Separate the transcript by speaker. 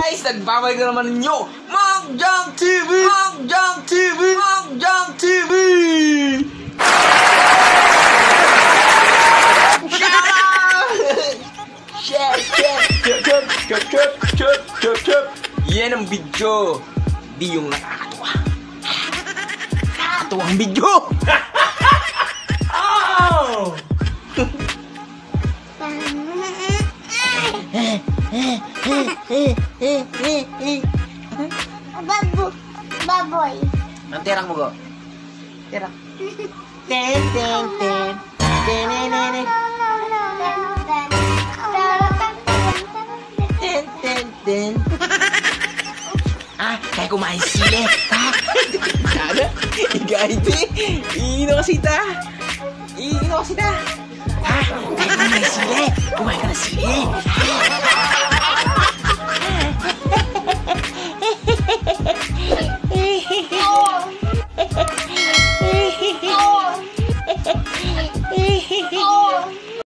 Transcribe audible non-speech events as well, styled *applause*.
Speaker 1: Babalik na naman ninyo, Magjang TV! Magjang TV! Magjang TV! Share! Share! Chop, chop, chop, chop, chop, chop, chop. Yan ang video. Di yung nakakatuwa. Nakakatuwa ang video! *laughs* oh! *laughs* *laughs*
Speaker 2: Babu, baboy.
Speaker 1: Ang tirang mo go. Tirang.
Speaker 2: Ten, ten, ten. Ten, ten, ten.
Speaker 1: Ten, ten, ten. *laughs* Ah, kaya kumain sili. Ah, sana. Igaiti. Iino kasi ta. Iino kasi ta. Ah,